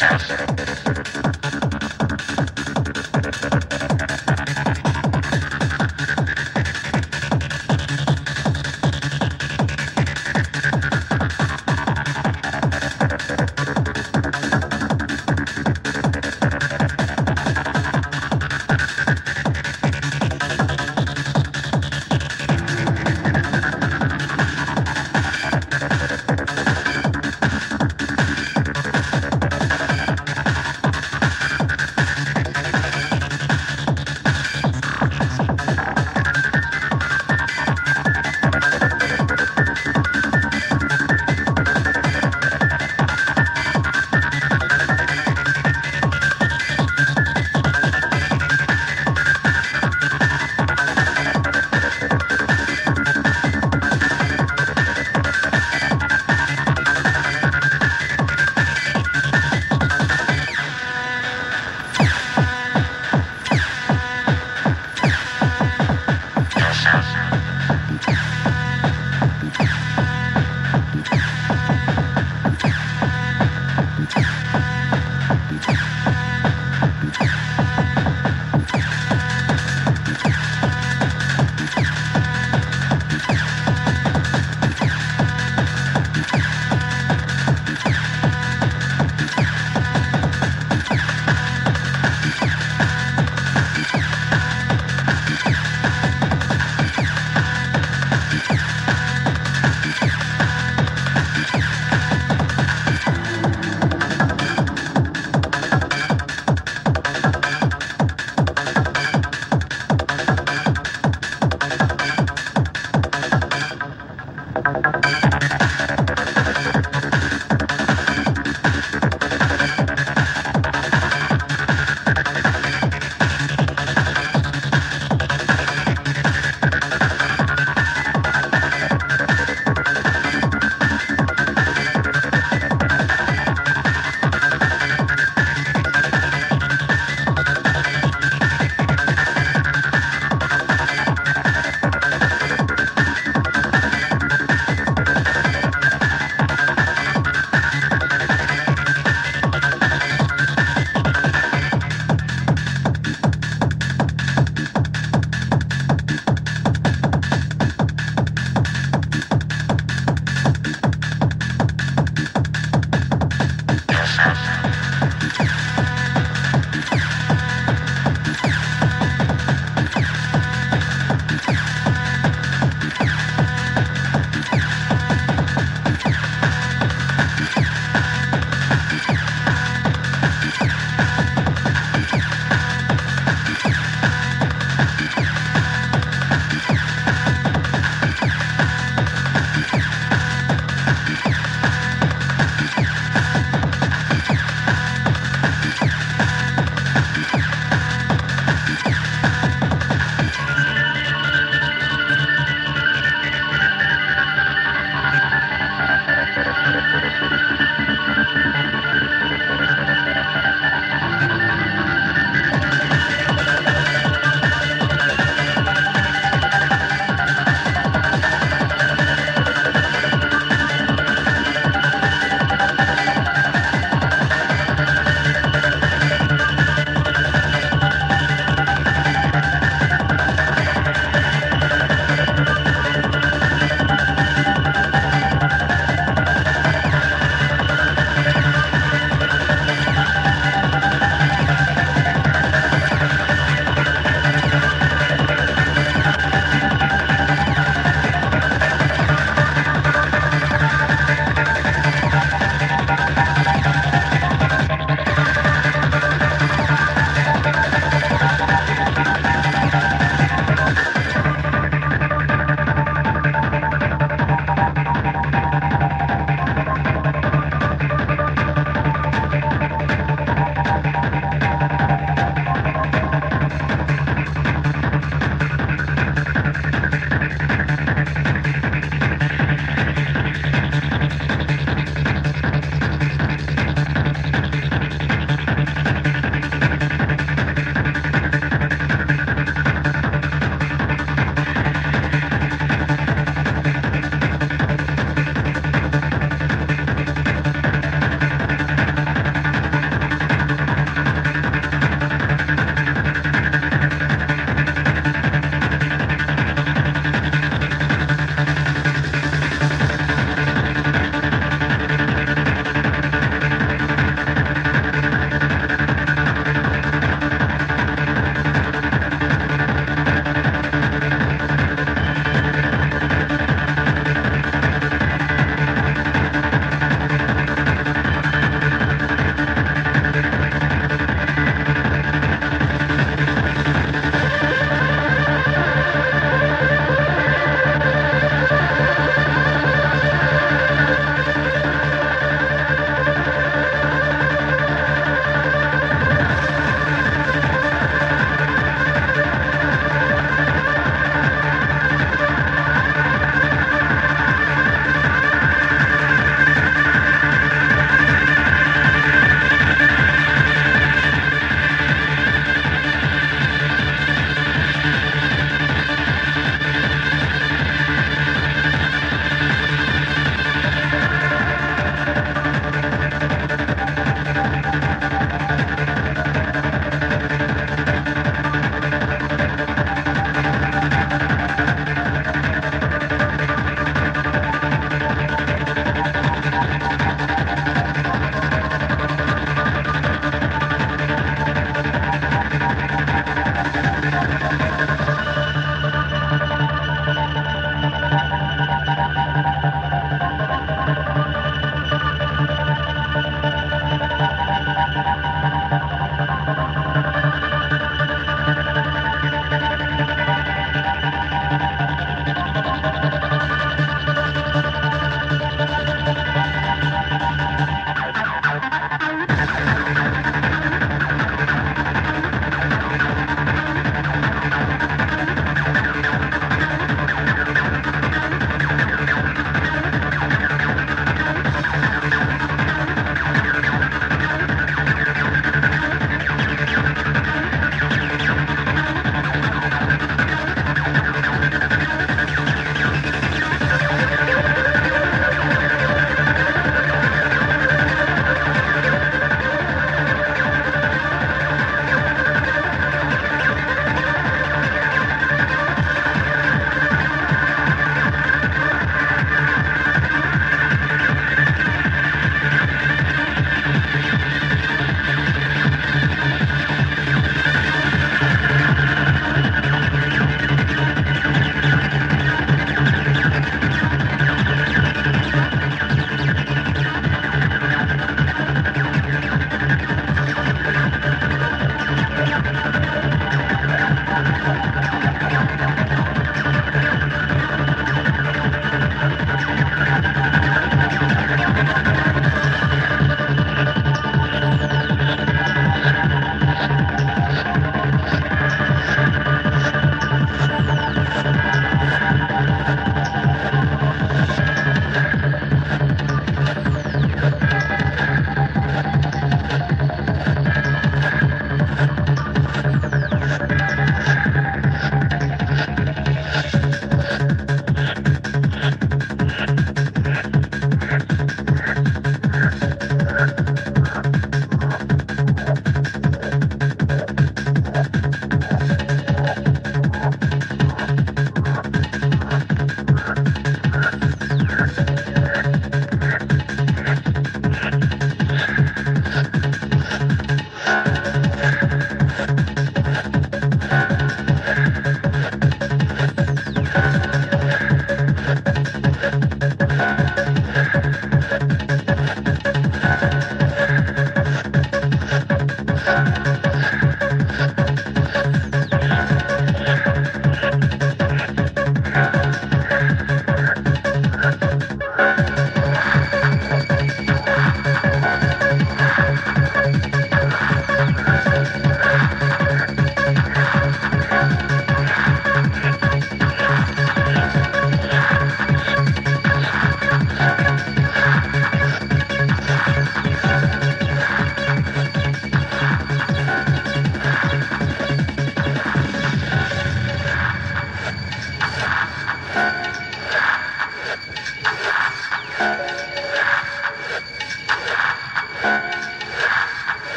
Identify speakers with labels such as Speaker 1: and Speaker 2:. Speaker 1: Yes.